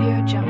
Audio jump